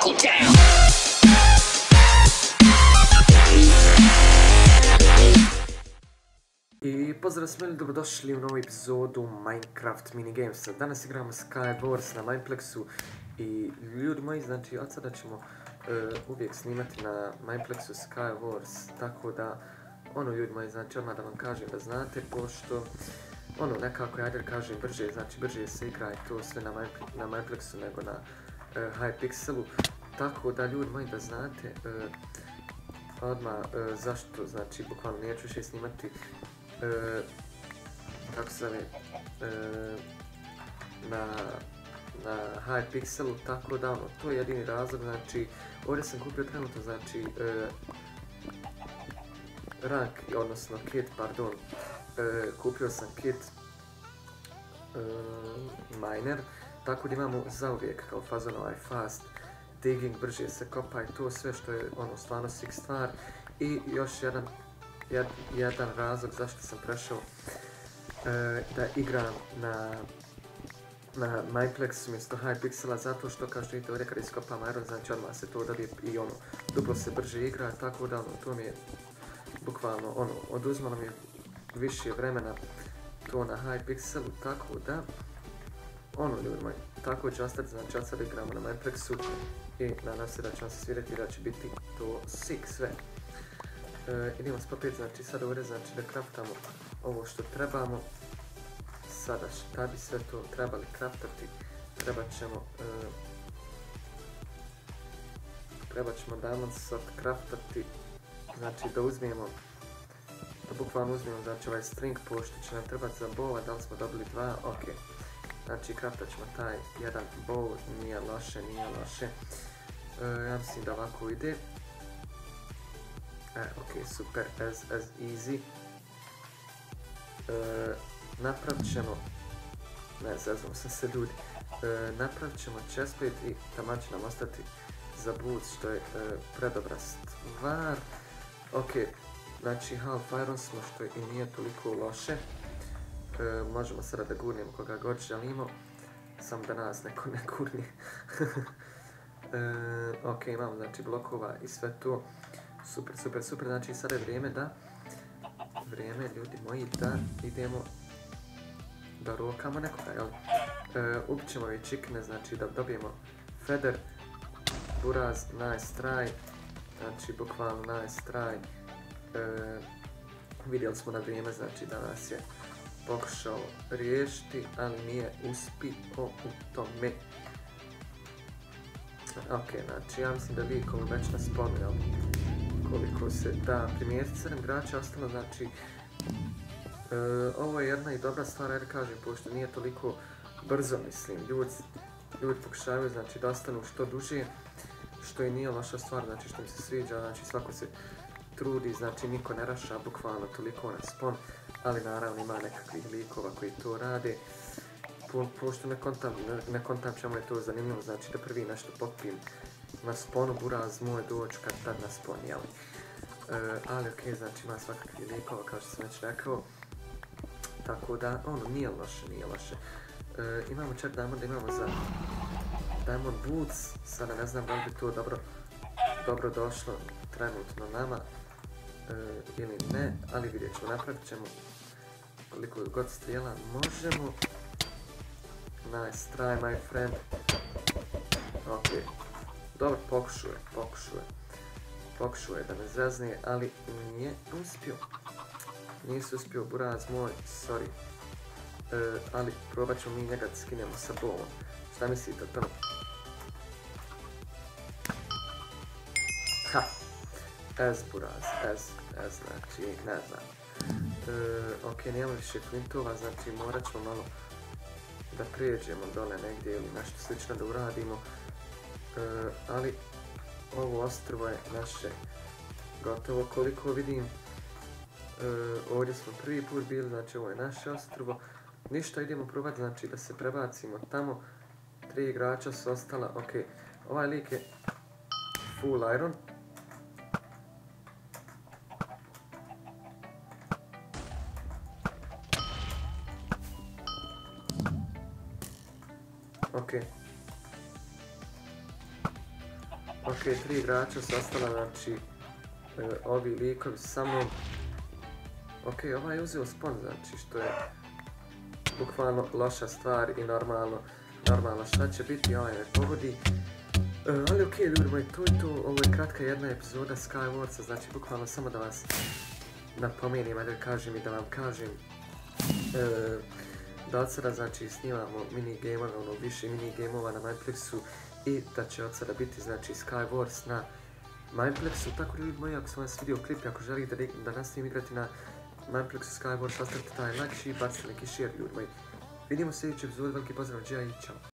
buckle down. I pozdrav svima, dobrodošli u novu epizodu Minecraft Minigamesa. Danas igramo Skywars na Mineplexu i ljudi moji, znači od sada ćemo e, uvijek snimati na Mineplexu Skywars, tako da, ono ljudi moji, znači odmah da vam kažem da znate, pošto, ono, nekako, ja kažem brže, znači brže se igra i to sve na, na Mineplexu nego na e, Hypixelu, tako da ljudi moji da znate, e, odmah e, zašto, znači, bukvalno neću više snimati e, kako se zove, na, na Hypixelu, tako da ono, to je jedini razlog, znači, ovdje sam kupio trenutno, znači, rank, odnosno kit, pardon, kupio sam kit miner, tako da imamo zauvijek kao fazon ovaj fast digging, brže se kopa i to sve što je ono stvarno sik stvar. I još jedan jed, jedan razlog zašto sam prešao e, da igram na na Mineplex umjesto Hypixela zato što kao što vidite ovdje kad iskopam iron znači odmah se to dobije i ono duplo se brže igra tako da ono to mi je bukvalno ono oduzmalo mi je više vremena to na Hypixelu tako da ono ljudi moji tako će ostati znači od sada igramo na Mineplexu i nadam se da će vam se svirati da će biti to sick sve E, idemo papir, znači sad ovdje znači da kraftamo ovo što trebamo. Sada šta bi sve to trebali kraftati, trebat ćemo e, trebat ćemo diamond sword kraftati, znači da uzmijemo da bukvalno uzmijemo znači ovaj string pošto će nam trebati za bowa, da li smo dobili dva, ok. Znači kraftat ćemo taj jedan bow, nije loše, nije loše. E, ja mislim da ovako ide. E, ok, super, as, as easy. E, napravit ćemo, ne, zeznuo sam se ljudi, e, napravit ćemo chestplate i taman će nam ostati za boots, što je e, predobra stvar. Ok, znači half iron smo, što i nije toliko loše. E, možemo sada da gurnemo koga god želimo, samo da nas neko ne gurni. e, ok, imamo znači blokova i sve to. Super, super, super. Znači sada je vrijeme da vrijeme ljudi moji da idemo da rokamo nekoga, jel? E, ubit ćemo ove čikne, znači da dobijemo feather, buraz, nice try, znači bukvalno nice try. E, vidjeli smo na vrijeme, znači da nas je pokušao riješiti, ali nije uspio u tome. Ok, znači ja mislim da vi koliko već nas spomenu, jel? koliko se da primijetiti 7 igrača ostalo, znači e, ovo je jedna i dobra stvar, jer kažem, pošto nije toliko brzo, mislim, ljudi, ljudi pokušavaju, znači, da ostanu što duže, što i nije loša stvar, znači, što mi se sviđa, znači, svako se trudi, znači, niko ne raša bukvalno toliko na spon, ali naravno ima nekakvih likova koji to rade, po, pošto ne kontam, kontam čemu je to zanimljivo, znači da prvi nešto popim na sponu, buraz moj doći kad tad na spon, jel? E, ali okej, znači ima svakakvih likova, kao što sam već rekao, tako da, ono, nije loše, nije loše. E, imamo čak diamond, imamo za diamond boots, sada ne znam da li bi to dobro, dobro došlo trenutno nama, ili ne, ali vidjet ćemo, napravit ćemo koliko god strijela možemo. Nice try, my friend. Ok. Dobro, pokušuje, pokušuje. Pokušuje da me zaznije, ali nije uspio. Nisi uspio, buraz moj, sorry. E, ali probat ćemo mi njega da skinemo sa bolom. Šta mislite o tome? Ha! Ez buraz, ez, ez, znači, ne znam. E, ok, nemamo više flintova, znači morat ćemo malo da prijeđemo dole negdje ili nešto slično da uradimo. E, ali ovo ostrvo je naše gotovo koliko vidim. E, ovdje smo prvi put bili, znači ovo je naše ostrvo. Ništa, idemo probati znači da se prebacimo tamo. Tri igrača su ostala, ok. Ovaj lik je full iron. Ok. Ok, tri igrača su ostala, znači, e, ovi likovi sa mnom. Ok, ovaj je uzeo spon, znači, što je bukvalno loša stvar i normalno, normalno šta će biti, ovaj ne pogodi. E, ali ok, ljudi moji, to je to, ovo je kratka jedna epizoda Skywarsa, znači bukvalno samo da vas napomenem, ajde kažem i da vam kažem e, da od sada znači snimamo mini gameove, ono više mini gameova na Mindplexu i da će od sada biti znači Skywars na Mindplexu, tako ljudi moji ako sam vas vidio klip ako želite da, nastavim igrati na Mindplexu Skywars, ostavite taj like bacite neki share ljudi moji. Vidimo se sljedeći epizod, veliki pozdrav, džija i čao.